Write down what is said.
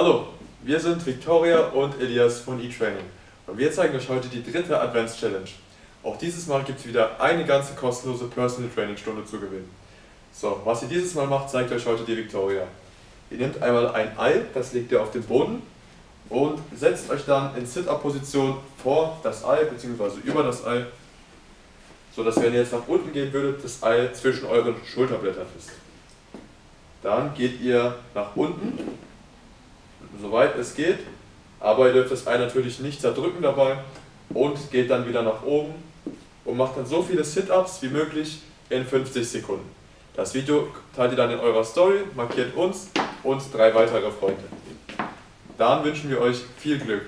Hallo, wir sind Victoria und Elias von eTraining und wir zeigen euch heute die dritte Advanced Challenge. Auch dieses Mal gibt es wieder eine ganze kostenlose Personal Training Stunde zu gewinnen. So, was ihr dieses Mal macht, zeigt euch heute die Victoria. Ihr nehmt einmal ein Ei, das legt ihr auf den Boden und setzt euch dann in Sit-Up-Position vor das Ei bzw. über das Ei, sodass wenn ihr jetzt nach unten gehen würdet, das Ei zwischen euren Schulterblättern ist. Dann geht ihr nach unten soweit es geht, aber ihr dürft das Ei natürlich nicht zerdrücken dabei und geht dann wieder nach oben und macht dann so viele Sit-Ups wie möglich in 50 Sekunden. Das Video teilt ihr dann in eurer Story, markiert uns und drei weitere Freunde. Dann wünschen wir euch viel Glück.